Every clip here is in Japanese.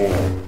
嗯。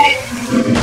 って。